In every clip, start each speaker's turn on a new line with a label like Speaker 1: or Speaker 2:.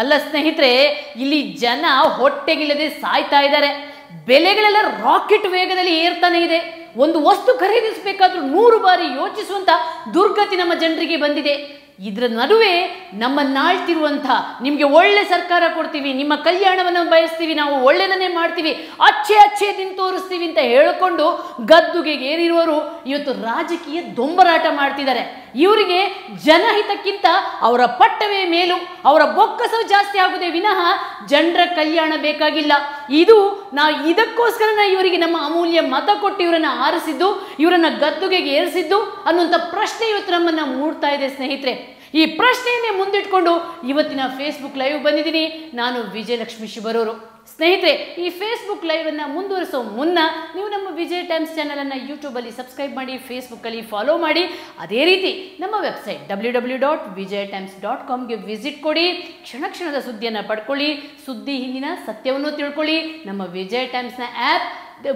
Speaker 1: ಅಲ್ಲ ಸ್ನೇಹಿತರೆ, ಇಲ್ಲಿ ಜನ ಹೊಟ್ಟೆಗಿಲ್ಲದೆ ಸಾಯ್ತಾ ಇದ್ದಾರೆ. ಬೆಲೆಗಳೆಲ್ಲ ರಾಕೆಟ್ ವೇಗದಲ್ಲಿ ಏರ್ತಾನೆ ಇದೆ. ಒಂದು ವಸ್ತು ಖರೀದಿಸಬೇಕಾದ್ರೂ ನೂರು ಬಾರಿ ಯೋಚಿಸುವಂತ ದುರ್ಗತಿ ನಮ್ಮ ಜನರಿಗೆ ಬಂದಿದೆ. ಇದರ ನಡುವೆ ನಮ್ಮ ನಾಳ್ತಿರುವಂಥ ನಿಮಗೆ ಒಳ್ಳೆ ಸರ್ಕಾರ ಕೊಡ್ತೀವಿ, ನಿಮ್ಮ ಕಲ್ಯಾಣವನ್ನು ಬಯಸ್ತೀವಿ, ನಾವು ಒಳ್ಳೆಯದನ್ನೇ ಮಾಡ್ತೀವಿ, ಅಚ್ಚೆ ಅಚ್ಚೆ ನಿಂತು ತೋರಿಸ್ತೀವಿ ಅಂತ ಹೇಳಿಕೊಂಡು ಗದ್ದುಗೆ ಏರಿರುವರು ಇವತ್ತು ರಾಜಕೀಯ ದೊಂಬರಾಟ ಮಾಡ್ತಿದ್ದಾರೆ. ಇವರಿಗೆ ಜನಹಿತಕ್ಕಿಂತ ಅವರ ಪಟ್ಟವೇ ಮೇಲು, ಅವರ ಬೊಕ್ಕಸವು ಜಾಸ್ತಿ ಆಗುದೇ ವಿನಃ ಜನರ ಕಲ್ಯಾಣ ಬೇಕಾಗಿಲ್ಲ. ಇದು ನಾವು ಇದಕ್ಕೋಸ್ಕರ ಇವರಿಗೆ ನಮ್ಮ ಅಮೂಲ್ಯ ಮತ ಕೊಟ್ಟು ಇವರನ್ನ ಆರಿಸಿದ್ದು, ಇವರನ್ನ ಗದ್ದುಗೆಗೆ ಏರಿಸಿದ್ದು ಅನ್ನುವಂಥ ಪ್ರಶ್ನೆ ಇವತ್ತು ನಮ್ಮನ್ನು ಮೂಡ್ತಾ ಇದೆ ಸ್ನೇಹಿತರೆ. ಈ ಪ್ರಶ್ನೆಯನ್ನೇ ಮುಂದಿಟ್ಕೊಂಡು ಇವತ್ತಿನ ಫೇಸ್ಬುಕ್ ಲೈವ್ ಬಂದಿದ್ದೀನಿ. ನಾನು ವಿಜಯಲಕ್ಷ್ಮಿ ಶಿವರೂರು. ಸ್ನೇಹಿತರೆ, ಈ ಫೇಸ್ಬುಕ್ ಲೈವನ್ನು ಮುಂದುವರಿಸೋ ಮುನ್ನ ನೀವು ನಮ್ಮ ವಿಜಯ್ ಟೈಮ್ಸ್ ಚಾನಲನ್ನು ಯೂಟ್ಯೂಬಲ್ಲಿ ಸಬ್ಸ್ಕ್ರೈಬ್ ಮಾಡಿ ಫೇಸ್ಬುಕ್ಕಲ್ಲಿ ಫಾಲೋ ಮಾಡಿ. ಅದೇ ರೀತಿ ನಮ್ಮ website W W dot Vijaya Times dot ಕಾಮ್ಗೆ visit ಕೊಡಿ. ಕ್ಷಣ ಕ್ಷಣದ ಸುದ್ದಿಯನ್ನು ಪಡ್ಕೊಳ್ಳಿ. ಸುದ್ದಿ, ಹಿಂದಿನ ಸತ್ಯವನ್ನು ತಿಳ್ಕೊಳ್ಳಿ. ನಮ್ಮ ವಿಜಯ್ ಟೈಮ್ಸ್ನ ಆ್ಯಪ್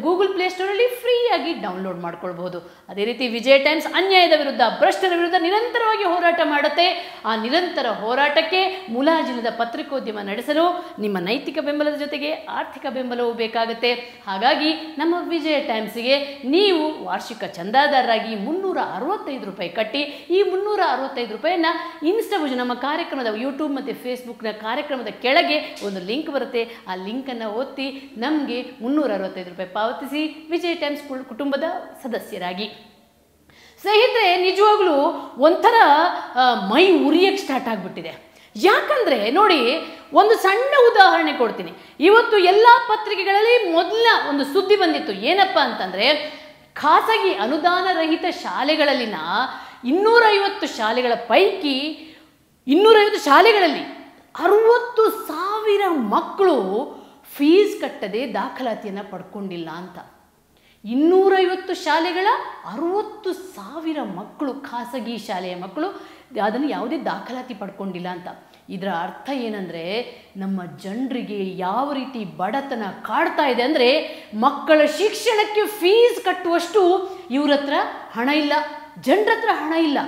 Speaker 1: ಗೂಗಲ್ ಪ್ಲೇ ಸ್ಟೋರಲ್ಲಿ ಫ್ರೀಯಾಗಿ ಡೌನ್ಲೋಡ್ ಮಾಡ್ಕೊಳ್ಬಹುದು. ಅದೇ ರೀತಿ ವಿಜಯ ಟೈಮ್ಸ್ ಅನ್ಯಾಯದ ವಿರುದ್ಧ, ಭ್ರಷ್ಟರ ವಿರುದ್ಧ ನಿರಂತರವಾಗಿ ಹೋರಾಟ ಮಾಡುತ್ತೆ. ಆ ನಿರಂತರ ಹೋರಾಟಕ್ಕೆ ಮುಲಾಜಿಲ್ಲದ ಪತ್ರಿಕೋದ್ಯಮ ನಡೆಸಲು ನಿಮ್ಮ ನೈತಿಕ ಬೆಂಬಲದ ಜೊತೆಗೆ ಆರ್ಥಿಕ ಬೆಂಬಲವೂ ಬೇಕಾಗುತ್ತೆ. ಹಾಗಾಗಿ ನಮ್ಮ ವಿಜಯ ಟೈಮ್ಸ್ಗೆ ನೀವು ವಾರ್ಷಿಕ ಚಂದಾದಾರರಾಗಿ ಮುನ್ನೂರ ಅರವತ್ತೈದು ರೂಪಾಯಿ ಕಟ್ಟಿ, ಈ ಮುನ್ನೂರ ಅರವತ್ತೈದು ರೂಪಾಯಿಯನ್ನು ಇನ್ಸ್ಟಾಬುಜ್ ನಮ್ಮ ಕಾರ್ಯಕ್ರಮದ ಯೂಟ್ಯೂಬ್ ಮತ್ತು ಫೇಸ್ಬುಕ್ನ ಕಾರ್ಯಕ್ರಮದ ಕೆಳಗೆ ಒಂದು ಲಿಂಕ್ ಬರುತ್ತೆ. ಆ ಲಿಂಕನ್ನು ಒತ್ತಿ ನಮಗೆ ಮುನ್ನೂರ ಅರವತ್ತೈದು ರೂಪಾಯಿ ಪಾವತಿಸಿ ವಿಜಯ್ ಟೈಮ್ಸ್ ಕುಟುಂಬದ ಸದಸ್ಯರಾಗಿ. ಸ್ನೇಹಿತರೆ, ನಿಜವಾಗ್ಲೂ ಒಂಥರ ಮೈ ಉರಿಯಕ್ಕೆ ಸ್ಟಾರ್ಟ್ ಆಗಿಬಿಟ್ಟಿದೆ. ಯಾಕಂದ್ರೆ, ನೋಡಿ, ಒಂದು ಸಣ್ಣ ಉದಾಹರಣೆ ಕೊಡ್ತೀನಿ. ಇವತ್ತು ಎಲ್ಲ ಪತ್ರಿಕೆಗಳಲ್ಲಿ ಮೊದಲ ಒಂದು ಸುದ್ದಿ ಬಂದಿತ್ತು. ಏನಪ್ಪ ಅಂತಂದ್ರೆ, ಖಾಸಗಿ ಅನುದಾನ ರಹಿತ ಶಾಲೆಗಳಲ್ಲಿನ ಇನ್ನೂರೈವತ್ತು ಶಾಲೆಗಳ ಪೈಕಿ ಇನ್ನೂರೈವತ್ತು ಶಾಲೆಗಳಲ್ಲಿ ಅರುವತ್ತು ಸಾವಿರ ಮಕ್ಕಳು ಫೀಸ್ ಕಟ್ಟದೆ ದಾಖಲಾತಿಯನ್ನು ಪಡ್ಕೊಂಡಿಲ್ಲ ಅಂತ. ಇನ್ನೂರೈವತ್ತು ಶಾಲೆಗಳ ಅರುವತ್ತು ಸಾವಿರ ಮಕ್ಕಳು, ಖಾಸಗಿ ಶಾಲೆಯ ಮಕ್ಕಳು ಅದನ್ನು ಯಾವುದೇ ದಾಖಲಾತಿ ಪಡ್ಕೊಂಡಿಲ್ಲ ಅಂತ. ಇದರ ಅರ್ಥ ಏನಂದರೆ ನಮ್ಮ ಜನರಿಗೆ ಯಾವ ರೀತಿ ಬಡತನ ಕಾಡ್ತಾ ಇದೆ ಅಂದರೆ ಮಕ್ಕಳ ಶಿಕ್ಷಣಕ್ಕೆ ಫೀಸ್ ಕಟ್ಟುವಷ್ಟು ಇವ್ರ ಹತ್ರ ಹಣ ಇಲ್ಲ ಜನರ ಹಣ ಇಲ್ಲ.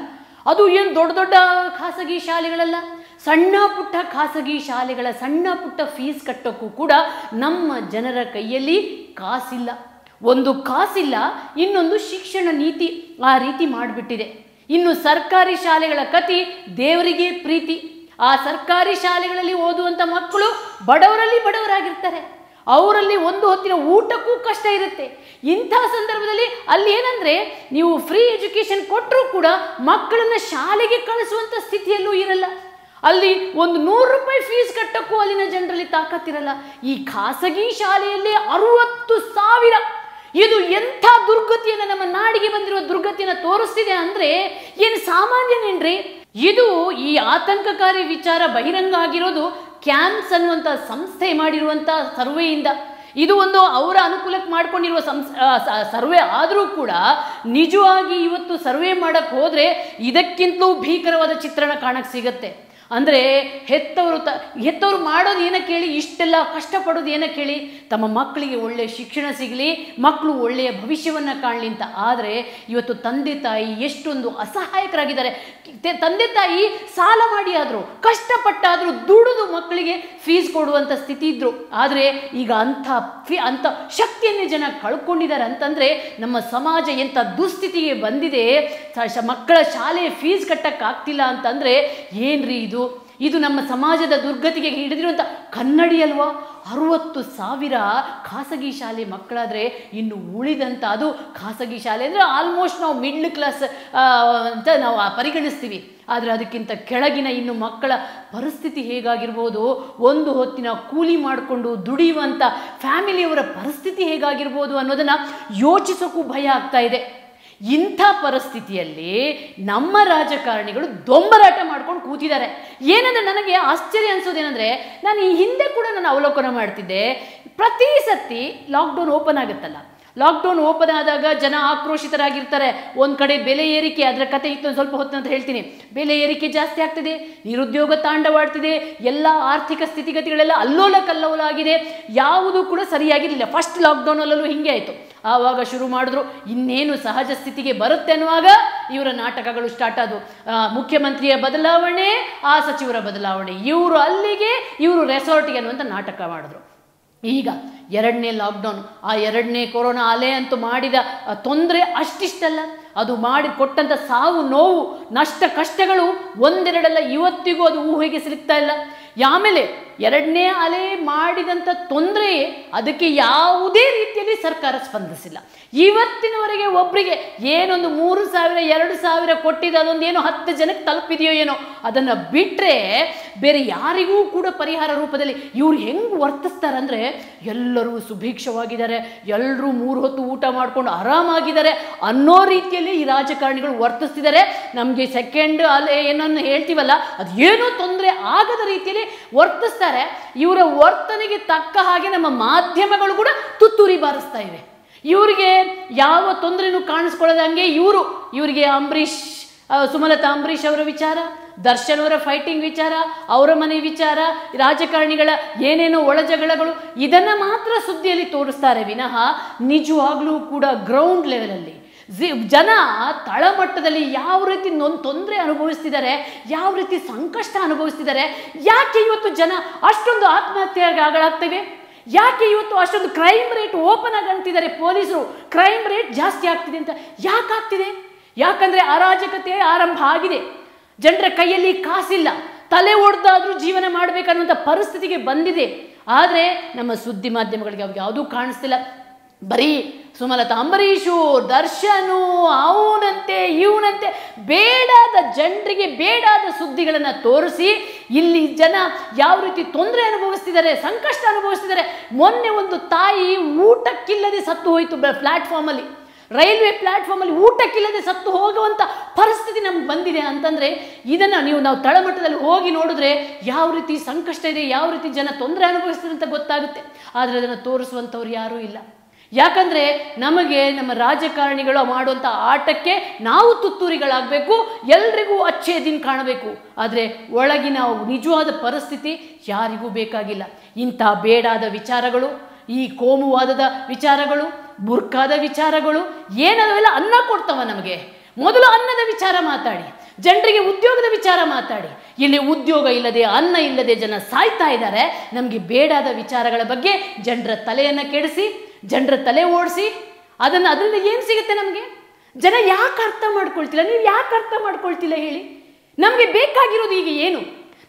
Speaker 1: ಅದು ಏನು ದೊಡ್ಡ ದೊಡ್ಡ ಖಾಸಗಿ ಶಾಲೆಗಳಲ್ಲ? ಸಣ್ಣ ಪುಟ್ಟ ಖಾಸಗಿ ಶಾಲೆಗಳ ಸಣ್ಣ ಪುಟ್ಟ ಫೀಸ್ ಕಟ್ಟೋಕ್ಕೂ ಕೂಡ ನಮ್ಮ ಜನರ ಕೈಯಲ್ಲಿ ಕಾಸಿಲ್ಲ. ಒಂದು ಕಾಸಿಲ್ಲ, ಇನ್ನೊಂದು ಶಿಕ್ಷಣ ನೀತಿ ಆ ರೀತಿ ಮಾಡಿಬಿಟ್ಟಿದೆ. ಇನ್ನು ಸರ್ಕಾರಿ ಶಾಲೆಗಳ ಕತಿ ದೇವರಿಗೆ ಪ್ರೀತಿ. ಆ ಸರ್ಕಾರಿ ಶಾಲೆಗಳಲ್ಲಿ ಓದುವಂಥ ಮಕ್ಕಳು ಬಡವರಲ್ಲಿ ಬಡವರಾಗಿರ್ತಾರೆ. ಅವರಲ್ಲಿ ಒಂದು ಹೊತ್ತಿನ ಊಟಕ್ಕೂ ಕಷ್ಟ ಇರುತ್ತೆ. ಇಂಥ ಸಂದರ್ಭದಲ್ಲಿ ಅಲ್ಲಿ ಏನಂದರೆ, ನೀವು ಫ್ರೀ ಎಜುಕೇಶನ್ ಕೊಟ್ಟರೂ ಕೂಡ ಮಕ್ಕಳನ್ನು ಶಾಲೆಗೆ ಕಳಿಸುವಂಥ ಸ್ಥಿತಿಯಲ್ಲೂ ಇರಲ್ಲ. ಅಲ್ಲಿ ಒಂದು ನೂರು ರೂಪಾಯಿ ಫೀಸ್ ಕಟ್ಟಕ್ಕೂ ಅಲ್ಲಿನ ಜನರಲ್ಲಿ ತಾಕತ್ತಿರಲ್ಲ. ಈ ಖಾಸಗಿ ಶಾಲೆಯಲ್ಲಿ ಅರುವತ್ತು ಸಾವಿರ. ಇದು ಎಂಥ ದುರ್ಗತಿಯನ್ನು ನಮ್ಮ ನಾಡಿಗೆ ಬಂದಿರುವ ದುರ್ಗತಿಯನ್ನು ತೋರಿಸ್ತಿದೆ ಅಂದ್ರೆ ಏನು ಸಾಮಾನ್ಯನೇನ್ರಿ? ಇದು ಈ ಆತಂಕಕಾರಿ ವಿಚಾರ ಬಹಿರಂಗ ಆಗಿರೋದು ಕ್ಯಾನ್ಸ್ ಅನ್ನುವಂಥ ಸಂಸ್ಥೆ ಮಾಡಿರುವಂಥ ಸರ್ವೆಯಿಂದ. ಇದು ಒಂದು ಅವರ ಅನುಕೂಲಕ್ಕೆ ಮಾಡ್ಕೊಂಡಿರುವ ಸಂಸ್ ಸರ್ವೆ ಆದರೂ ಕೂಡ ನಿಜವಾಗಿ ಇವತ್ತು ಸರ್ವೆ ಮಾಡಕ್ಕೆ ಹೋದರೆ ಇದಕ್ಕಿಂತಲೂ ಭೀಕರವಾದ ಚಿತ್ರಣ ಕಾಣಕ್ಕೆ ಸಿಗತ್ತೆ. ಅಂದರೆ ಹೆತ್ತವರು ತ, ಹೆತ್ತವರು ಮಾಡೋದು ಏನಕ್ಕೆ ಹೇಳಿ ಇಷ್ಟೆಲ್ಲ ಕಷ್ಟಪಡೋದು ಏನಕ್ಕೆ ಹೇಳಿ ತಮ್ಮ ಮಕ್ಕಳಿಗೆ ಒಳ್ಳೆಯ ಶಿಕ್ಷಣ ಸಿಗಲಿ ಮಕ್ಕಳು ಒಳ್ಳೆಯ ಭವಿಷ್ಯವನ್ನು ಕಾಣಲಿ ಅಂತ. ಆದರೆ ಇವತ್ತು ತಂದೆ ತಾಯಿ ಎಷ್ಟೊಂದು ಅಸಹಾಯಕರಾಗಿದ್ದಾರೆ. ತಂದೆ ತಾಯಿ ಸಾಲ ಮಾಡಿ ಆದರೂ, ಕಷ್ಟಪಟ್ಟಾದರೂ ದುಡಿದು ಮಕ್ಕಳಿಗೆ ಫೀಸ್ ಕೊಡುವಂಥ ಸ್ಥಿತಿ ಇದ್ದರು ಆದರೆ ಈಗ ಅಂಥ ಫಿ ಅಂಥ ಶಕ್ತಿಯನ್ನು ಜನ ಕಳ್ಕೊಂಡಿದ್ದಾರೆ ಅಂತಂದರೆ ನಮ್ಮ ಸಮಾಜ ಎಂಥ ದುಸ್ಥಿತಿಗೆ ಬಂದಿದೆ. ಮಕ್ಕಳ ಶಾಲೆ ಫೀಸ್ ಕಟ್ಟಕ್ಕಾಗ್ತಿಲ್ಲ ಅಂತಂದರೆ ಏನ್ರಿ ಇದು? ಇದು ನಮ್ಮ ಸಮಾಜದ ದುರ್ಗತಿಗೆ ಹಿಡಿದಿರುವಂಥ ಕನ್ನಡಿಯಲ್ವಾ ಅರುವತ್ತು ಸಾವಿರ ಖಾಸಗಿ ಶಾಲೆ ಮಕ್ಕಳಾದರೆ ಇನ್ನು ಉಳಿದಂಥ ಅದು ಖಾಸಗಿ ಶಾಲೆ ಅಂದರೆ ಆಲ್ಮೋಸ್ಟ್ ನಾವು ಮಿಡ್ಲ್ ಕ್ಲಾಸ್ ಅಂತ ನಾವು ಪರಿಗಣಿಸ್ತೀವಿ. ಆದರೆ ಅದಕ್ಕಿಂತ ಕೆಳಗಿನ ಇನ್ನು ಮಕ್ಕಳ ಪರಿಸ್ಥಿತಿ ಹೇಗಾಗಿರ್ಬೋದು? ಒಂದು ಹೊತ್ತಿನ ಕೂಲಿ ಮಾಡಿಕೊಂಡು ದುಡಿಯುವಂಥ ಫ್ಯಾಮಿಲಿಯವರ ಪರಿಸ್ಥಿತಿ ಹೇಗಾಗಿರ್ಬೋದು ಅನ್ನೋದನ್ನು ಯೋಚಿಸೋಕ್ಕೂ ಭಯ ಆಗ್ತಾ ಇದೆ. ಇಂಥ ಪರಿಸ್ಥಿತಿಯಲ್ಲಿ ನಮ್ಮ ರಾಜಕಾರಣಿಗಳು ದೊಂಬರಾಟ ಮಾಡ್ಕೊಂಡು ಕೂತಿದ್ದಾರೆ. ಏನಂದ್ರೆ ನನಗೆ ಆಶ್ಚರ್ಯ ಅನಿಸೋದೇನೆಂದರೆ, ನಾನು ಈ ಹಿಂದೆ ಕೂಡ ನಾನು ಅವಲೋಕನ ಮಾಡ್ತಿದ್ದೆ. ಪ್ರತಿ ಸತಿ ಲಾಕ್ಡೌನ್ ಓಪನ್ ಆಗುತ್ತಲ್ಲ. ಲಾಕ್ಡೌನ್ ಓಪನ್ ಆದಾಗ ಜನ ಆಕ್ರೋಶಿತರಾಗಿರ್ತಾರೆ. ಒಂದು ಕಡೆ ಬೆಲೆ ಏರಿಕೆ, ಅದರ ಕತೆ ಇತ್ತು ಸ್ವಲ್ಪ ಹೊತ್ತು ಅಂತ ಹೇಳ್ತೀನಿ. ಬೆಲೆ ಏರಿಕೆ ಜಾಸ್ತಿ ಆಗ್ತಿದೆ, ನಿರುದ್ಯೋಗ ತಾಂಡವಾಡ್ತಿದೆ, ಎಲ್ಲ ಆರ್ಥಿಕ ಸ್ಥಿತಿಗತಿಗಳೆಲ್ಲ ಅಲ್ಲೋಲ ಕಲ್ಲೋಲ ಆಗಿದೆ ಯಾವುದು ಕೂಡ ಸರಿಯಾಗಿರಲಿಲ್ಲ. ಫಸ್ಟ್ ಲಾಕ್ಡೌನಲ್ಲೂ ಹಿಂಗೆ ಆಯಿತು. ಆವಾಗ ಶುರು ಮಾಡಿದ್ರು, ಇನ್ನೇನು ಸಹಜ ಸ್ಥಿತಿಗೆ ಬರುತ್ತೆ ಅನ್ನುವಾಗ ಇವರ ನಾಟಕಗಳು ಸ್ಟಾರ್ಟ್ ಆದವು. ಮುಖ್ಯಮಂತ್ರಿಯ ಬದಲಾವಣೆ, ಆ ಸಚಿವರ ಬದಲಾವಣೆ. ಇವರು ಅಲ್ಲಿಗೆ, ಇವರು ರೆಸಾರ್ಟ್ಗೆ ಅನ್ನುವಂಥ ನಾಟಕ ಮಾಡಿದ್ರು. ಈಗ ಎರಡನೇ ಲಾಕ್ಡೌನ್ ಆ ಎರಡನೇ ಕೊರೋನಾ ಅಲೆ ಅಂತೂ ಮಾಡಿದ ತೊಂದರೆ ಅಷ್ಟಿಷ್ಟಲ್ಲ. ಅದು ಮಾಡಿ ಕೊಟ್ಟಂಥ ಸಾವು, ನೋವು, ನಷ್ಟ, ಕಷ್ಟಗಳು ಒಂದೆರಡಲ್ಲ, ಇವತ್ತಿಗೂ ಅದು ಊಹೆಗೆ ಸಿಗ್ತಾ ಇಲ್ಲ. ಆಮೇಲೆ ಎರಡನೇ ಅಲೆ ಮಾಡಿದಂಥ ತೊಂದರೆ ಅದಕ್ಕೆ ಯಾವುದೇ ರೀತಿಯಲ್ಲಿ ಸರ್ಕಾರ ಸ್ಪಂದಿಸಿಲ್ಲ. ಇವತ್ತಿನವರೆಗೆ ಒಬ್ಬರಿಗೆ ಏನೊಂದು ಮೂರು ಸಾವಿರ, ಎರಡು ಸಾವಿರ ಕೊಟ್ಟಿದ್ದು, ಅದೊಂದು ಏನೋ ಹತ್ತು ಜನಕ್ಕೆ ತಲುಪಿದೆಯೋ ಏನೋ, ಅದನ್ನು ಬಿಟ್ಟರೆ ಬೇರೆ ಯಾರಿಗೂ ಕೂಡ ಪರಿಹಾರ ರೂಪದಲ್ಲಿ ಇವ್ರು ಹೆಂಗೆ ವರ್ತಿಸ್ತಾರಂದ್ರೆ ಎಲ್ಲರೂ ಸುಭಿಕ್ಷವಾಗಿದ್ದಾರೆ ಎಲ್ಲರೂ ಮೂರು ಹೊತ್ತು ಊಟ ಮಾಡ್ಕೊಂಡು ಆರಾಮಾಗಿದ್ದಾರೆ ಅನ್ನೋ ರೀತಿಯಲ್ಲಿ ಈ ರಾಜಕಾರಣಿಗಳು ವರ್ತಿಸ್ತಿದ್ದಾರೆ. ನಮಗೆ ಸೆಕೆಂಡ್ ಅಲೆ ಏನನ್ನು ಹೇಳ್ತೀವಲ್ಲ ಅದು ಏನೂ ತೊಂದರೆ ಆಗದ ರೀತಿಯಲ್ಲಿ ವರ್ತಿಸ್ತಾರೆ ಇವರ ವರ್ತನೆಗೆ ತಕ್ಕ ಹಾಗೆ ನಮ್ಮ ಮಾಧ್ಯಮಗಳು ಕೂಡ ತುತ್ತೂರಿ ಬಾರಿಸ್ತಾ ಇವೆ. ಇವರಿಗೆ ಯಾವ ತೊಂದರೆನೂ ಕಾಣಿಸ್ಕೊಳ್ಳದಂಗೆ ಇವರು, ಇವರಿಗೆ ಅಂಬರೀಷ್ ಸುಮಲತಾ ಅಂಬರೀಷ್ ಅವರ ವಿಚಾರ, ದರ್ಶನ್ ಅವರ ಫೈಟಿಂಗ್ ವಿಚಾರ, ಅವರ ಮನೆ ವಿಚಾರ, ರಾಜಕಾರಣಿಗಳ ಏನೇನೋ ಒಳಜಗಳಗಳು ಇದನ್ನ ಮಾತ್ರ ಸುದ್ದಿಯಲ್ಲಿ ತೋರಿಸ್ತಾರೆ ವಿನಃ, ನಿಜವಾಗ್ಲೂ ಕೂಡ ಗ್ರೌಂಡ್ ಲೆವೆಲಲ್ಲಿ ಜನ ತಳಮಟ್ಟದಲ್ಲಿ ಯಾವ ರೀತಿ ನೊಂದು ತೊಂದರೆ ಅನುಭವಿಸ್ತಿದ್ದಾರೆ, ಯಾವ ರೀತಿ ಸಂಕಷ್ಟ ಅನುಭವಿಸ್ತಿದ್ದಾರೆ, ಯಾಕೆ ಇವತ್ತು ಜನ ಅಷ್ಟೊಂದು ಆತ್ಮಹತ್ಯೆಗಳಾಗ್ತವೆ ಯಾಕೆ ಇವತ್ತು ಅಷ್ಟೊಂದು ಕ್ರೈಮ್ ರೇಟ್ ಓಪನ್ ಆಗಿ ಅಂತಿದ್ದಾರೆ ಪೊಲೀಸರು? ಕ್ರೈಮ್ ರೇಟ್ ಜಾಸ್ತಿ ಆಗ್ತಿದೆ ಅಂತ ಯಾಕೆ ಆಗ್ತಿದೆ? ಯಾಕಂದ್ರೆ ಅರಾಜಕತೆ ಆರಂಭ ಆಗಿದೆ. ಜನರ ಕೈಯಲ್ಲಿ ಕಾಸಿಲ್ಲ. ತಲೆ ಒಡೆದಾದ್ರೂ ಜೀವನ ಮಾಡಬೇಕನ್ನುವಂಥ ಪರಿಸ್ಥಿತಿಗೆ ಬಂದಿದೆ. ಆದರೆ ನಮ್ಮ ಸುದ್ದಿ ಮಾಧ್ಯಮಗಳಿಗೆ ಅವ್ರಿಗೆ ಯಾವುದೂ ಕಾಣಿಸ್ತಿಲ್ಲ. ಬರೀ ಸುಮಲತಾ ಅಂಬರೀಷು ದರ್ಶನು, ಅವನಂತೆ, ಇವನಂತೆ ಬೇಡಾದ ಜನರಿಗೆ ಬೇಡಾದ ಸುದ್ದಿಗಳನ್ನು ತೋರಿಸಿ ಇಲ್ಲಿ ಜನ ಯಾವ ರೀತಿ ತೊಂದರೆ ಅನುಭವಿಸ್ತಿದ್ದಾರೆ, ಸಂಕಷ್ಟ ಅನುಭವಿಸ್ತಿದ್ದಾರೆ. ಮೊನ್ನೆ ಒಂದು ತಾಯಿ ಊಟಕ್ಕಿಲ್ಲದೆ ಸತ್ತು ಹೋಯಿತು ಪ್ಲಾಟ್ಫಾರ್ಮಲ್ಲಿ ರೈಲ್ವೆ ಪ್ಲಾಟ್ಫಾರ್ಮಲ್ಲಿ ಊಟಕ್ಕಿಲ್ಲದೆ ಸತ್ತು ಹೋಗುವಂಥ ಪರಿಸ್ಥಿತಿ ನಮ್ಗೆ ಬಂದಿದೆ ಅಂತಂದರೆ ಇದನ್ನು ನೀವು ನಾವು ತಳಮಟ್ಟದಲ್ಲಿ ಹೋಗಿ ನೋಡಿದ್ರೆ ಯಾವ ರೀತಿ ಸಂಕಷ್ಟ ಇದೆ, ಯಾವ ರೀತಿ ಜನ ತೊಂದರೆ ಅನುಭವಿಸ್ತಾರೆ ಅಂತ ಗೊತ್ತಾಗುತ್ತೆ. ಆದರೆ ಅದನ್ನು ತೋರಿಸುವಂಥವ್ರು ಯಾರೂ ಇಲ್ಲ. ಯಾಕಂದರೆ ನಮಗೆ ನಮ್ಮ ರಾಜಕಾರಣಿಗಳು ಮಾಡುವಂಥ ಆಟಕ್ಕೆ ನಾವು ತುತ್ತೂರಿಗಳಾಗಬೇಕು, ಎಲ್ರಿಗೂ ಅಚ್ಚೇ ದಿನ ಕಾಣಬೇಕು. ಆದರೆ ಒಳಗಿನ ನಿಜವಾದ ಪರಿಸ್ಥಿತಿ ಯಾರಿಗೂ ಬೇಕಾಗಿಲ್ಲ. ಇಂಥ ಬೇಡಾದ ವಿಚಾರಗಳು, ಈ ಕೋಮುವಾದದ ವಿಚಾರಗಳು, ಬುರ್ಕಾದ ವಿಚಾರಗಳು ಏನಾದವೆಲ್ಲ ಅನ್ನ ಕೊಡ್ತವ ನಮಗೆ. ಮೊದಲು ಅನ್ನದ ವಿಚಾರ ಮಾತಾಡಿ, ಜನರಿಗೆ ಉದ್ಯೋಗದ ವಿಚಾರ ಮಾತಾಡಿ. ಇಲ್ಲಿ ಉದ್ಯೋಗ ಇಲ್ಲದೆ, ಅನ್ನ ಇಲ್ಲದೆ ಜನ ಸಾಯ್ತಾ ಇದ್ದಾರೆ. ನಮಗೆ ಬೇಡಾದ ವಿಚಾರಗಳ ಬಗ್ಗೆ ಜನರ ತಲೆಯನ್ನು ಕೆಡಿಸಿ ಜನರ ತಲೆ ಓಡಿಸಿ ಅದನ್ನು ಅದರಿಂದ ಏನು ಸಿಗುತ್ತೆ ನಮಗೆ? ಜನ ಯಾಕೆ ಅರ್ಥ ಮಾಡ್ಕೊಳ್ತಿಲ್ಲ? ನೀವು ಯಾಕೆ ಅರ್ಥ ಮಾಡ್ಕೊಳ್ತಿಲ್ಲ ಹೇಳಿ? ನಮಗೆ ಬೇಕಾಗಿರೋದು ಈಗ ಏನು?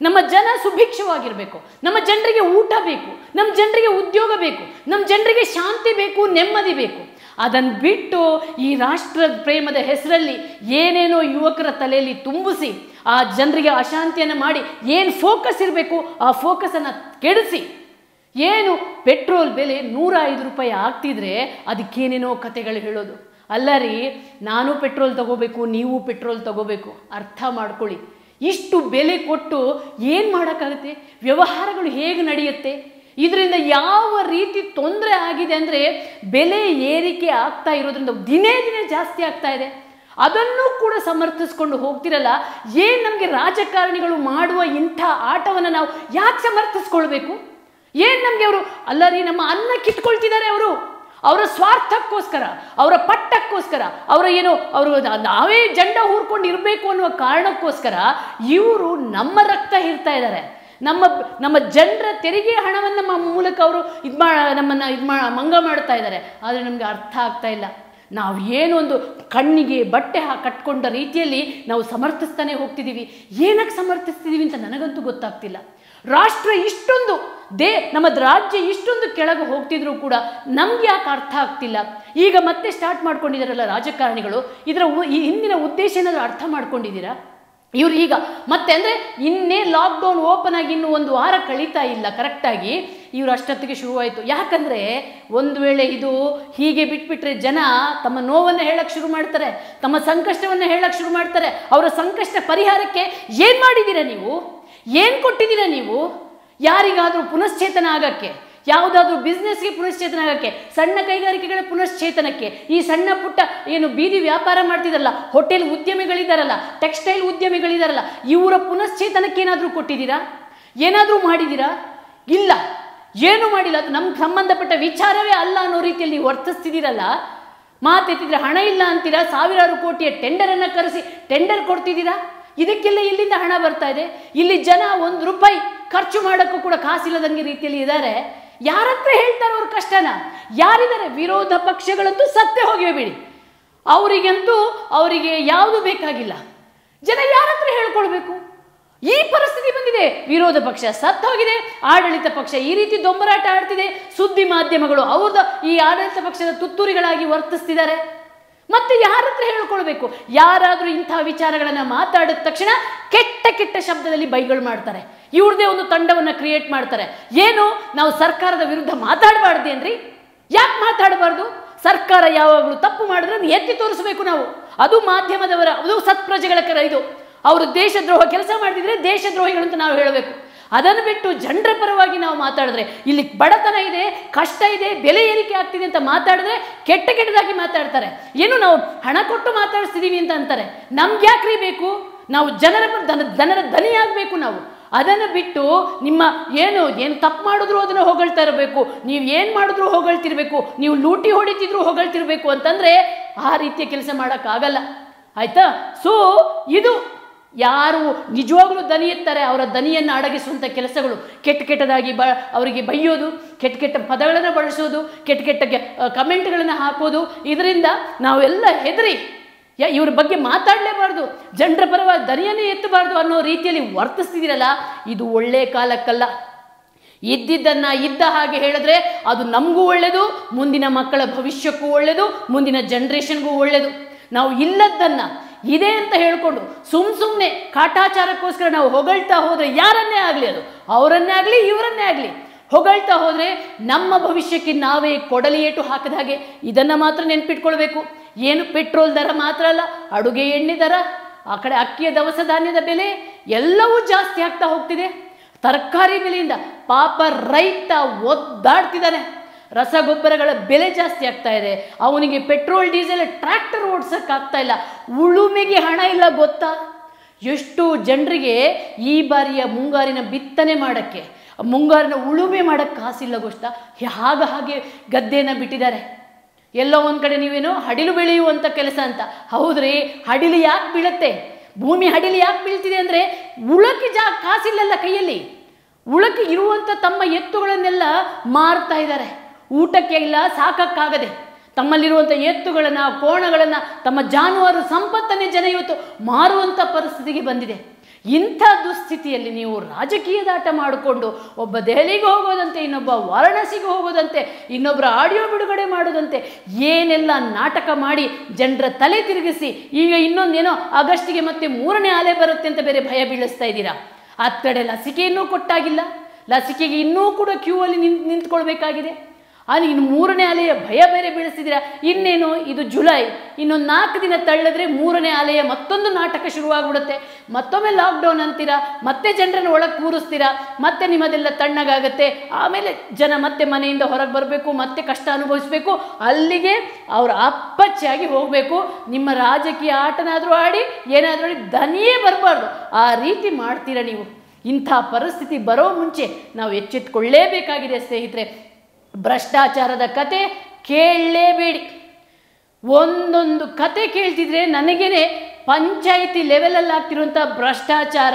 Speaker 1: ನಮ್ಮ ಜನ ಸುಭಿಕ್ಷವಾಗಿರಬೇಕು. ನಮ್ಮ ಜನರಿಗೆ ಊಟ ಬೇಕು. ನಮ್ಮ ಜನರಿಗೆ ಉದ್ಯೋಗ ಬೇಕು. ನಮ್ಮ ಜನರಿಗೆ ಶಾಂತಿ ಬೇಕು, ನೆಮ್ಮದಿ ಬೇಕು. ಅದನ್ನು ಬಿಟ್ಟು ಈ ರಾಷ್ಟ್ರ ಪ್ರೇಮದ ಹೆಸರಲ್ಲಿ ಏನೇನೋ ಯುವಕರ ತಲೆಯಲ್ಲಿ ತುಂಬಿಸಿ, ಆ ಜನರಿಗೆ ಅಶಾಂತಿಯನ್ನು ಮಾಡಿ ಏನು ಫೋಕಸ್ ಇರಬೇಕು, ಆ ಫೋಕಸನ್ನು ಕೆಡಿಸಿ ಏನು ಪೆಟ್ರೋಲ್ ಬೆಲೆ ನೂರ ಐದು ರೂಪಾಯಿ ಆಗ್ತಿದ್ರೆ ಅದಕ್ಕೇನೇನೋ ಕತೆಗಳು ಹೇಳೋದು. ಅಲ್ಲ ರೀ, ನಾನು ಪೆಟ್ರೋಲ್ ತಗೋಬೇಕು, ನೀವು ಪೆಟ್ರೋಲ್ ತಗೋಬೇಕು. ಅರ್ಥ ಮಾಡ್ಕೊಳ್ಳಿ. ಇಷ್ಟು ಬೆಲೆ ಕೊಟ್ಟು ಏನು ಮಾಡೋಕ್ಕಾಗುತ್ತೆ? ವ್ಯವಹಾರಗಳು ಹೇಗೆ ನಡೆಯುತ್ತೆ? ಇದರಿಂದ ಯಾವ ರೀತಿ ತೊಂದರೆ ಆಗಿದೆ ಅಂದರೆ ಬೆಲೆ ಏರಿಕೆ ಆಗ್ತಾ ಇರೋದ್ರಿಂದ ದಿನೇ ದಿನೇ ಜಾಸ್ತಿ ಆಗ್ತಾ ಇದೆ. ಅದನ್ನು ಕೂಡ ಸಮರ್ಥಿಸ್ಕೊಂಡು ಹೋಗ್ತಿರಲ್ಲ, ಏನು ನಮಗೆ ರಾಜಕಾರಣಿಗಳು ಮಾಡುವ ಇಂಥ ಆಟವನ್ನು ನಾವು ಯಾಕೆ ಸಮರ್ಥಿಸ್ಕೊಳ್ಬೇಕು? ಏನು ನಮಗೆ ಅವರು? ಅಲ್ಲ ರೀ, ನಮ್ಮ ಅನ್ನ ಕಿತ್ಕೊಳ್ತಿದ್ದಾರೆ ಅವರು. ಅವರ ಸ್ವಾರ್ಥಕ್ಕೋಸ್ಕರ, ಅವರ ಪಟ್ಟಕ್ಕೋಸ್ಕರ, ಅವರ ಏನು, ಅವರು ನಾವೇ ಜಂಡ ಹೂರ್ಕೊಂಡು ಇರಬೇಕು ಅನ್ನುವ ಕಾರಣಕ್ಕೋಸ್ಕರ ಇವರು ನಮ್ಮ ರಕ್ತ ಹೀರ್ತಾ ಇದ್ದಾರೆ. ನಮ್ಮ ನಮ್ಮ ಜನರ ತೆರಿಗೆ ಹಣವನ್ನು ನಮ್ಮ ಮೂಲಕ ಅವರು ಇದು ಮಾ, ನಮ್ಮನ್ನು ಇದು ಮಾ, ಮಂಗ ಮಾಡ್ತಾ ಇದ್ದಾರೆ. ಆದರೆ ನಮಗೆ ಅರ್ಥ ಆಗ್ತಾ ಇಲ್ಲ. ನಾವು ಏನೊಂದು ಕಣ್ಣಿಗೆ ಬಟ್ಟೆ ಹಾ, ಕಟ್ಕೊಂಡ ರೀತಿಯಲ್ಲಿ ನಾವು ಸಮರ್ಥಿಸ್ತಾನೆ ಹೋಗ್ತಿದ್ದೀವಿ ಏನಕ್ಕೆ ಸಮರ್ಥಿಸ್ತಿದ್ದೀವಿ ಅಂತ ನನಗಂತೂ ಗೊತ್ತಾಗ್ತಿಲ್ಲ. ರಾಷ್ಟ್ರ ಇಷ್ಟೊಂದು, ದೇ ನಮ್ಮ ರಾಜ್ಯ ಇಷ್ಟೊಂದು ಕೆಳಗೆ ಹೋಗ್ತಿದ್ರು ಕೂಡ ನಮ್ಗೆ ಯಾಕೆ ಅರ್ಥ ಆಗ್ತಿಲ್ಲ? ಈಗ ಮತ್ತೆ ಸ್ಟಾರ್ಟ್ ಮಾಡ್ಕೊಂಡಿದ್ದಾರಲ್ಲ ರಾಜಕಾರಣಿಗಳು, ಇದರ ಈ ಹಿಂದಿನ ಉದ್ದೇಶ ಏನಾದರೂ ಅರ್ಥ ಮಾಡ್ಕೊಂಡಿದ್ದೀರಾ ಇವರು ಈಗ, ಮತ್ತೆ ಅಂದರೆ ಇನ್ನೇ ಲಾಕ್ಡೌನ್ ಓಪನ್ ಆಗಿ ಇನ್ನೂ ಒಂದು ವಾರ ಕಳೀತಾ ಇಲ್ಲ ಕರೆಕ್ಟಾಗಿ ಇವರು ಅಷ್ಟೊತ್ತಿಗೆ ಶುರುವಾಯಿತು. ಯಾಕಂದರೆ ಒಂದು ವೇಳೆ ಇದು ಹೀಗೆ ಬಿಟ್ಬಿಟ್ರೆ ಜನ ತಮ್ಮ ನೋವನ್ನು ಹೇಳಕ್ಕೆ ಶುರು ಮಾಡ್ತಾರೆ, ತಮ್ಮ ಸಂಕಷ್ಟವನ್ನು ಹೇಳಕ್ಕೆ ಶುರು ಮಾಡ್ತಾರೆ. ಅವರ ಸಂಕಷ್ಟ ಪರಿಹಾರಕ್ಕೆ ಏನು ಮಾಡಿದ್ದೀರಾ ನೀವು? ಏನು ಕೊಟ್ಟಿದ್ದೀರ ನೀವು? ಯಾರಿಗಾದರೂ ಪುನಶ್ಚೇತನ ಆಗಕ್ಕೆ, ಯಾವುದಾದ್ರೂ ಬಿಸ್ನೆಸ್ಗೆ ಪುನಶ್ಚೇತನ ಆಗಕ್ಕೆ, ಸಣ್ಣ ಕೈಗಾರಿಕೆಗಳ ಪುನಶ್ಚೇತನಕ್ಕೆ, ಈ ಸಣ್ಣ ಪುಟ್ಟ ಏನು ಬೀದಿ ವ್ಯಾಪಾರ ಮಾಡ್ತಿದ್ದಾರಲ್ಲ ಹೋಟೆಲ್ ಉದ್ಯಮಿಗಳಿದ್ದಾರಲ್ಲ ಟೆಕ್ಸ್ಟೈಲ್ ಉದ್ಯಮಿಗಳಿದ್ದಾರಲ್ಲ ಇವರ ಪುನಶ್ಚೇತನಕ್ಕೆ ಏನಾದರೂ ಕೊಟ್ಟಿದ್ದೀರಾ? ಏನಾದರೂ ಮಾಡಿದ್ದೀರಾ? ಇಲ್ಲ. ಏನು ಮಾಡಿಲ್ಲ, ಅದು ನಮ್ಗೆ ಸಂಬಂಧಪಟ್ಟ ವಿಚಾರವೇ ಅಲ್ಲ ಅನ್ನೋ ರೀತಿಯಲ್ಲಿ ನೀವು ವರ್ತಿಸ್ತಿದ್ದೀರಲ್ಲ? ಮಾತೆತ್ತಿದ್ರೆ ಹಣ ಇಲ್ಲ ಅಂತೀರಾ? ಸಾವಿರಾರು ಕೋಟಿಯ ಟೆಂಡರನ್ನು ಕರೆಸಿ ಟೆಂಡರ್ ಕೊಡ್ತಿದ್ದೀರಾ? ಇದಕ್ಕೆಲ್ಲ ಇಲ್ಲಿಂದ ಹಣ ಬರ್ತಾ ಇದೆ? ಇಲ್ಲಿ ಜನ ಒಂದು ರೂಪಾಯಿ ಖರ್ಚು ಮಾಡೋಕ್ಕೂ ಕೂಡ ಕಾಸಿಲ್ಲದಂಗೆ ರೀತಿಯಲ್ಲಿ ಇದ್ದಾರೆ. ಯಾರತ್ರ ಹೇಳ್ತಾರೆ ಅವ್ರ ಕಷ್ಟನ? ಯಾರಿದ್ದಾರೆ? ವಿರೋಧ ಪಕ್ಷಗಳಂತೂ ಸತ್ತೆ ಹೋಗಿವೆ ಅವರಿಗಂತೂ ಅವರಿಗೆ ಯಾವುದು ಬೇಕಾಗಿಲ್ಲ. ಜನ ಯಾರತ್ರ ಹೇಳ್ಕೊಳ್ಬೇಕು? ಈ ಪರಿಸ್ಥಿತಿ ಬಂದಿದೆ. ವಿರೋಧ ಪಕ್ಷ ಸತ್ತು ಹೋಗಿದೆ. ಆಡಳಿತ ಪಕ್ಷ ಈ ರೀತಿ ದೊಂಬರಾಟ ಆಡ್ತಿದೆ. ಸುದ್ದಿ ಮಾಧ್ಯಮಗಳು ಅವ್ರದ್ದು ಈ ಆಡಳಿತ ಪಕ್ಷದ ತುತ್ತೂರಿಗಳಾಗಿ ವರ್ತಿಸ್ತಿದ್ದಾರೆ. ಮತ್ತೆ ಯಾರ ಹತ್ರ ಹೇಳ್ಕೊಳ್ಬೇಕು? ಯಾರಾದರೂ ಇಂತಹ ವಿಚಾರಗಳನ್ನು ಮಾತಾಡಿದ ತಕ್ಷಣ ಕೆಟ್ಟ ಕೆಟ್ಟ ಶಬ್ದದಲ್ಲಿ ಬೈಗಳು ಮಾಡ್ತಾರೆ. ಇವ್ರದೇ ಒಂದು ತಂಡವನ್ನು ಕ್ರಿಯೇಟ್ ಮಾಡ್ತಾರೆ. ಏನು? ನಾವು ಸರ್ಕಾರದ ವಿರುದ್ಧ ಮಾತಾಡಬಾರ್ದೇನ್ರಿ ಯಾಕೆ ಮಾತಾಡಬಾರ್ದು? ಸರ್ಕಾರ ಯಾವಾಗಲೂ ತಪ್ಪು ಮಾಡಿದ್ರೆ ಎತ್ತಿ ತೋರಿಸಬೇಕು ನಾವು. ಅದು ಮಾಧ್ಯಮದವರ, ಅದು ಸತ್ಪ್ರಜೆಗಳ ಕರ ಇದು. ಅವರು ದೇಶದ್ರೋಹ ಕೆಲಸ ಮಾಡಿದ್ರೆ ದೇಶದ್ರೋಹಿಗಳು ಅಂತ ನಾವು ಹೇಳಬೇಕು. ಅದನ್ನು ಬಿಟ್ಟು ಜನರ ಪರವಾಗಿ ನಾವು ಮಾತಾಡಿದ್ರೆ ಇಲ್ಲಿ ಬಡತನ ಇದೆ, ಕಷ್ಟ ಇದೆ, ಬೆಲೆ ಏರಿಕೆ ಆಗ್ತಿದೆ ಅಂತ ಮಾತಾಡಿದ್ರೆ ಕೆಟ್ಟ ಕೆಟ್ಟದಾಗಿ ಮಾತಾಡ್ತಾರೆ. ಏನು ನಾವು ಹಣ ಕೊಟ್ಟು ಮಾತಾಡಿಸ್ತಿದ್ದೀವಿ ಅಂತ ಅಂತಾರೆ. ನಮ್ಗೆ ಯಾಕ್ರಿ ಬೇಕು? ನಾವು ಜನರ ದನ ಜನರ ದನಿಯಾಗಬೇಕು ನಾವು. ಅದನ್ನು ಬಿಟ್ಟು ನಿಮ್ಮ ಏನು ಏನು ತಪ್ಪು ಮಾಡಿದ್ರು ಅದನ್ನು ಹೊಗಳ್ತಾ ಇರಬೇಕು. ನೀವು ಏನು ಮಾಡಿದ್ರು ಹೊಗಳ್ತಿರ್ಬೇಕು. ನೀವು ಲೂಟಿ ಹೊಡಿತಿದ್ರು ಹೊಗಳ್ತಿರ್ಬೇಕು ಅಂತಂದರೆ ಆ ರೀತಿಯ ಕೆಲಸ ಮಾಡೋಕ್ಕಾಗಲ್ಲ. ಆಯ್ತಾ? ಸೊ ಇದು ಯಾರು ನಿಜವಾಗ್ಲೂ ದನಿ ಎತ್ತಾರೆ, ಅವರ ದನಿಯನ್ನು ಅಡಗಿಸುವಂಥ ಕೆಲಸಗಳು ಕೆಟ್ಟ ಕೆಟ್ಟದಾಗಿ ಬ, ಅವರಿಗೆ ಬೈಯೋದು ಕೆಟ್ಟ ಕೆಟ್ಟ ಪದಗಳನ್ನು ಬಳಸೋದು, ಕೆಟ್ಟ ಕೆಟ್ಟ ಕಮೆಂಟ್ಗಳನ್ನು ಹಾಕೋದು, ಇದರಿಂದ ನಾವೆಲ್ಲ ಹೆದರಿ ಇವ್ರ ಬಗ್ಗೆ ಮಾತಾಡಲೇಬಾರ್ದು, ಜನರ ಪರವಾಗಿ ದನಿಯನ್ನೇ ಎತ್ತಬಾರ್ದು ಅನ್ನೋ ರೀತಿಯಲ್ಲಿ ವರ್ತಿಸ್ತಿದ್ದೀರಲ್ಲ, ಇದು ಒಳ್ಳೆಯ ಕಾಲಕ್ಕಲ್ಲ. ಇದ್ದಿದ್ದನ್ನು ಇದ್ದ ಹಾಗೆ ಹೇಳಿದ್ರೆ ಅದು ನಮಗೂ ಒಳ್ಳೆಯದು ಮುಂದಿನ ಮಕ್ಕಳ ಭವಿಷ್ಯಕ್ಕೂ ಒಳ್ಳೆಯದು ಮುಂದಿನ ಜನ್ರೇಷನ್ಗೂ ಒಳ್ಳೆಯದು ನಾವು ಇಲ್ಲದ್ದನ್ನು ಇದೆ ಅಂತ ಹೇಳಿಕೊಂಡು ಸುಮ್ ಸುಮ್ಮನೆ ಕಾಟಾಚಾರಕ್ಕೋಸ್ಕರ ನಾವು ಹೊಗಳ್ತಾ ಹೋದರೆ ಯಾರನ್ನೇ ಆಗಲಿ ಅದು? ಅವರನ್ನೇ ಆಗಲಿ, ಇವರನ್ನೇ ಆಗಲಿ. ಹೊಗಳ್ತಾ ಹೋದರೆ ನಮ್ಮ ಭವಿಷ್ಯಕ್ಕೆ ನಾವೇ ಕೊಡಲಿ ಏಟು ಹಾಕಿದ ಹಾಗೆ ಇದನ್ನು ಮಾತ್ರ ನೆನ್ಪಿಟ್ಕೊಳ್ಬೇಕು. ಏನು ಪೆಟ್ರೋಲ್ ದರ ಮಾತ್ರ ಅಲ್ಲ, ಅಡುಗೆ ಎಣ್ಣೆ ದರ, ಆ ಕಡೆ ಅಕ್ಕಿಯ ದವಸ ಧಾನ್ಯದ ಬೆಲೆ ಎಲ್ಲವೂ ಜಾಸ್ತಿ ಆಗ್ತಾ ಹೋಗ್ತಿದೆ. ತರಕಾರಿ ಬೆಲೆಯಿಂದ ಪಾಪ ರೈತ ಒದ್ದಾಡ್ತಿದ್ದಾನೆ. ರಸಗೊಬ್ಬರಗಳ ಬೆಲೆ ಜಾಸ್ತಿ ಆಗ್ತಾ ಇದೆ. ಅವನಿಗೆ ಪೆಟ್ರೋಲ್, ಡೀಸೆಲ್, ಟ್ರ್ಯಾಕ್ಟರ್ ಓಡ್ಸೋಕ್ಕಾಗ್ತಾ ಇಲ್ಲ. ಉಳುಮೆಗೆ ಹಣ ಇಲ್ಲ ಗೊತ್ತಾ? ಎಷ್ಟು ಜನರಿಗೆ ಈ ಬಾರಿಯ ಮುಂಗಾರಿನ ಬಿತ್ತನೆ ಮಾಡೋಕ್ಕೆ, ಮುಂಗಾರಿನ ಉಳುಮೆ ಮಾಡೋಕ್ಕೆ ಕಾಸಿಲ್ಲ ಗೊತ್ತಾ? ಹಾಗ ಹಾಗೆ ಗದ್ದೆಯನ್ನು ಬಿಟ್ಟಿದ್ದಾರೆ. ಎಲ್ಲೋ ಒಂದು ಕಡೆ ನೀವೇನು ಹಡಿಲು ಬೆಳೆಯುವಂಥ ಕೆಲಸ ಅಂತ. ಹೌದ್ರಿ, ಹಡಿಲು ಯಾಕೆ ಬೀಳುತ್ತೆ? ಭೂಮಿ ಹಡಿಲು ಯಾಕೆ ಬೀಳ್ತಿದೆ ಅಂದರೆ ಉಳಕ್ಕೆ ಜಾ ಕಾಸಿಲ್ಲಲ್ಲ ಕೈಯಲ್ಲಿ? ಉಳಕ್ಕೆ ಇರುವಂಥ ತಮ್ಮ ಎತ್ತುಗಳನ್ನೆಲ್ಲ ಮಾರ್ತಾ ಇದ್ದಾರೆ. ಊಟಕ್ಕೆ ಇಲ್ಲ, ಸಾಕಕ್ಕಾಗದೆ ತಮ್ಮಲ್ಲಿರುವಂಥ ಎತ್ತುಗಳನ್ನು, ಕೋಣಗಳನ್ನು, ತಮ್ಮ ಜಾನುವಾರು ಸಂಪತ್ತನ್ನೇ ಜನ ಇವತ್ತು ಮಾರುವಂಥ ಪರಿಸ್ಥಿತಿಗೆ ಬಂದಿದೆ. ಇಂಥ ದುಸ್ಥಿತಿಯಲ್ಲಿ ನೀವು ರಾಜಕೀಯದಾಟ ಮಾಡಿಕೊಂಡು ಒಬ್ಬ ದೆಹಲಿಗೆ ಹೋಗೋದಂತೆ, ಇನ್ನೊಬ್ಬ ವಾರಣಾಸಿಗೆ ಹೋಗೋದಂತೆ ಇನ್ನೊಬ್ಬರ ಆಡಿಯೋ ಬಿಡುಗಡೆ ಮಾಡೋದಂತೆ ಏನೆಲ್ಲ ನಾಟಕ ಮಾಡಿ ಜನರ ತಲೆ ತಿರುಗಿಸಿ, ಈಗ ಇನ್ನೊಂದೇನೋ ಆಗಸ್ಟಿಗೆ ಮತ್ತೆ ಮೂರನೇ ಅಲೆ ಬರುತ್ತೆ ಅಂತ ಬೇರೆ ಭಯ ಬೀಳಿಸ್ತಾ ಇದ್ದೀರಾ? ಆ ಕಡೆ ಲಸಿಕೆಯನ್ನೂ ಕೊಟ್ಟಾಗಿಲ್ಲ. ಲಸಿಕೆಗೆ ಇನ್ನೂ ಕೂಡ ಕ್ಯೂ ಅಲ್ಲಿ ನಿಂತ್ ನಿಂತ್ಕೊಳ್ಬೇಕಾಗಿದೆ. ಅಲ್ಲಿ ಇನ್ನು ಮೂರನೇ ಅಲೆಯ ಭಯ ಬೇರೆ ಬೀಳಿಸಿದಿರ ಇನ್ನೇನು? ಇದು ಜುಲೈ. ಇನ್ನೊಂದು ನಾಲ್ಕು ದಿನ ತಳ್ಳಿದ್ರೆ ಮೂರನೇ ಅಲೆಯ ಮತ್ತೊಂದು ನಾಟಕ ಶುರುವಾಗ್ಬಿಡುತ್ತೆ. ಮತ್ತೊಮ್ಮೆ ಲಾಕ್ಡೌನ್ ಅಂತೀರಾ? ಮತ್ತೆ ಜನರನ್ನು ಒಳಗೆ ಕೂರಿಸ್ತೀರಾ? ಮತ್ತೆ ನಿಮ್ಮದೆಲ್ಲ ತಣ್ಣಗಾಗುತ್ತೆ. ಆಮೇಲೆ ಜನ ಮತ್ತೆ ಮನೆಯಿಂದ ಹೊರಗೆ ಬರಬೇಕು, ಮತ್ತೆ ಕಷ್ಟ ಅನುಭವಿಸ್ಬೇಕು. ಅಲ್ಲಿಗೆ ಅವ್ರ ಅಪ್ಪಚ್ಚಾಗಿ ಹೋಗಬೇಕು. ನಿಮ್ಮ ರಾಜಕೀಯ ಆಟನಾದರೂ ಆಡಿ, ಏನಾದರೂ ಆಡಿ ದನಿಯೇ ಬರಬಾರ್ದು. ಆ ರೀತಿ ಮಾಡ್ತೀರಾ ನೀವು? ಇಂಥ ಪರಿಸ್ಥಿತಿ ಬರೋ ಮುಂಚೆ ನಾವು ಎಚ್ಚೆತ್ಕೊಳ್ಳೇಬೇಕಾಗಿದೆ ಸ್ನೇಹಿತರೆ. ಭ್ರಷ್ಟಾಚಾರದ ಕತೆ ಕೇಳಲೇಬೇಡಿ. ಒಂದೊಂದು ಕತೆ ಕೇಳ್ತಿದ್ರೆ ನನಗೇನೆ ಪಂಚಾಯಿತಿ ಲೆವೆಲಲ್ಲಿ ಆಗ್ತಿರುವಂಥ ಭ್ರಷ್ಟಾಚಾರ,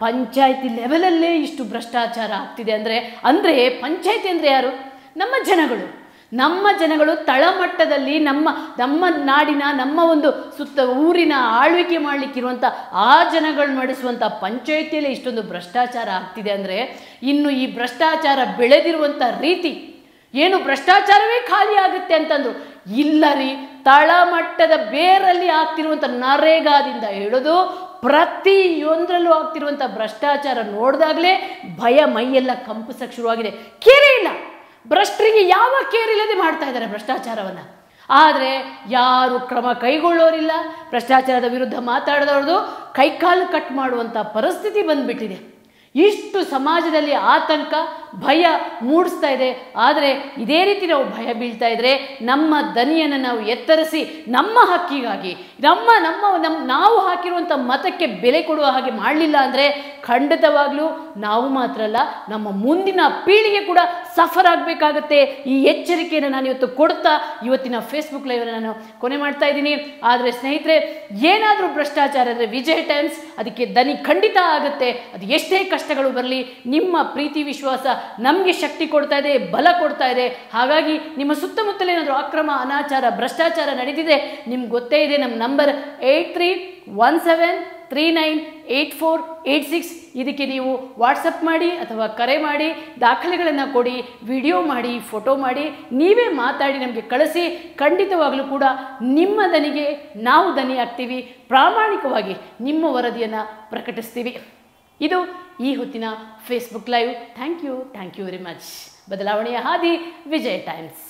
Speaker 1: ಪಂಚಾಯಿತಿ ಲೆವೆಲಲ್ಲೇ ಇಷ್ಟು ಭ್ರಷ್ಟಾಚಾರ ಆಗ್ತಿದೆ ಅಂದರೆ ಅಂದರೆ ಪಂಚಾಯಿತಿ ಅಂದರೆ ಯಾರು? ನಮ್ಮ ಜನಗಳು. ನಮ್ಮ ಜನಗಳು ತಳಮಟ್ಟದಲ್ಲಿ ನಮ್ಮ ನಮ್ಮ ನಾಡಿನ, ನಮ್ಮ ಒಂದು ಸುತ್ತ ಊರಿನ ಆಳ್ವಿಕೆ ಮಾಡಲಿಕ್ಕಿರುವಂಥ, ಆ ಜನಗಳು ನಡೆಸುವಂಥ ಪಂಚಾಯಿತಿಯಲ್ಲೇ ಇಷ್ಟೊಂದು ಭ್ರಷ್ಟಾಚಾರ ಆಗ್ತಿದೆ ಅಂದರೆ, ಇನ್ನು ಈ ಭ್ರಷ್ಟಾಚಾರ ಬೆಳೆದಿರುವಂಥ ರೀತಿ ಏನು ಭ್ರಷ್ಟಾಚಾರವೇ ಖಾಲಿ ಆಗುತ್ತೆ ಅಂತಂದ್ರು, ಇಲ್ಲ ರೀ, ತಳಮಟ್ಟದ ಬೇರಲ್ಲಿ ಆಗ್ತಿರುವಂಥ ನರೇಗಾದಿಂದ ಹಿಡಿದು ಪ್ರತಿಯೊಂದರಲ್ಲೂ ಆಗ್ತಿರುವಂಥ ಭ್ರಷ್ಟಾಚಾರ ನೋಡಿದಾಗಲೇ ಭಯ ಮೈಯೆಲ್ಲ ಕಂಪಿಸಕ್ಕೆ ಶುರುವಾಗಿದೆ. ಕೇರಿ ಇಲ್ಲ. ಭ್ರಷ್ಟರಿಗೆ ಯಾವ ಕೇರಿಲ್ಲದೆ ಮಾಡ್ತಾ ಇದ್ದಾರೆ ಭ್ರಷ್ಟಾಚಾರವನ್ನು. ಆದರೆ ಯಾರು ಕ್ರಮ ಕೈಗೊಳ್ಳೋರಿಲ್ಲ. ಭ್ರಷ್ಟಾಚಾರದ ವಿರುದ್ಧ ಮಾತಾಡಿದವ್ರದ್ದು ಕೈಕಾಲು ಕಟ್ ಮಾಡುವಂಥ ಪರಿಸ್ಥಿತಿ ಬಂದ್ಬಿಟ್ಟಿದೆ. ಇಷ್ಟು ಸಮಾಜದಲ್ಲಿ ಆತಂಕ, ಭಯ ಮೂಡಿಸ್ತಾ ಇದೆ. ಆದರೆ ಇದೇ ರೀತಿ ನಾವು ಭಯ ಬೀಳ್ತಾ ಇದ್ರೆ ನಮ್ಮ ದನಿಯನ್ನು ನಾವು ಎತ್ತರಿಸಿ ನಮ್ಮ ಹಕ್ಕಿಗಾಗಿ, ನಮ್ಮ ನಮ್ಮ ನಮ್ಮ, ನಾವು ಹಾಕಿರುವಂಥ ಮತಕ್ಕೆ ಬೆಲೆ ಕೊಡುವ ಹಾಗೆ ಮಾಡಲಿಲ್ಲ ಅಂದರೆ ಖಂಡಿತವಾಗ್ಲೂ ನಾವು ಮಾತ್ರ ಅಲ್ಲ, ನಮ್ಮ ಮುಂದಿನ ಪೀಳಿಗೆ ಕೂಡ ಸಫರ್ ಆಗಬೇಕಾಗತ್ತೆ. ಈ ಎಚ್ಚರಿಕೆಯನ್ನು ನಾನು ಇವತ್ತು ಕೊಡ್ತಾ ಇವತ್ತಿನ ಫೇಸ್ಬುಕ್ ಲೈವನ್ನು ನಾನು ಕೊನೆ ಮಾಡ್ತಾ ಇದ್ದೀನಿ. ಆದರೆ ಸ್ನೇಹಿತರೆ, ಏನಾದರೂ ಭ್ರಷ್ಟಾಚಾರ ಅಂದರೆ ವಿಜಯ್ ಟೈಮ್ಸ್ ಅದಕ್ಕೆ ದನಿ ಖಂಡಿತ ಆಗುತ್ತೆ. ಅದು ಎಷ್ಟೇ ಕಷ್ಟಗಳು ಬರಲಿ, ನಿಮ್ಮ ಪ್ರೀತಿ ವಿಶ್ವಾಸ ನಮಗೆ ಶಕ್ತಿ ಕೊಡ್ತಾ ಇದೆ, ಬಲ ಕೊಡ್ತಾ ಇದೆ. ಹಾಗಾಗಿ ನಿಮ್ಮ ಸುತ್ತಮುತ್ತಲೇನಾದರೂ ಅಕ್ರಮ, ಅನಾಚಾರ, ಭ್ರಷ್ಟಾಚಾರ ನಡೆದಿದೆ ನಿಮ್ಗೆ ಗೊತ್ತೇ ಇದೆ, ನಮ್ಮ number eight three one seven three nine eight four eight six. ಇದಕ್ಕೆ ನೀವು ವಾಟ್ಸಪ್ ಮಾಡಿ ಅಥವಾ ಕರೆ ಮಾಡಿ, ದಾಖಲೆಗಳನ್ನು ಕೊಡಿ, ವಿಡಿಯೋ ಮಾಡಿ, ಫೋಟೋ ಮಾಡಿ, ನೀವೇ ಮಾತಾಡಿ ನಮಗೆ ಕಳಿಸಿ. ಖಂಡಿತವಾಗಲೂ ಕೂಡ ನಿಮ್ಮ ದನಿಗೆ ನಾವು ದನಿ ಆಗ್ತೀವಿ ಪ್ರಾಮಾಣಿಕವಾಗಿ ನಿಮ್ಮ ವರದಿಯನ್ನು ಪ್ರಕಟಿಸ್ತೀವಿ. ಇದು ಈ ಹೊತ್ತಿನ Facebook live thank you thank you very much ಬದಲಾವಣೆಯ ಹಾದಿ ವಿಜಯ್ ಟೈಮ್ಸ್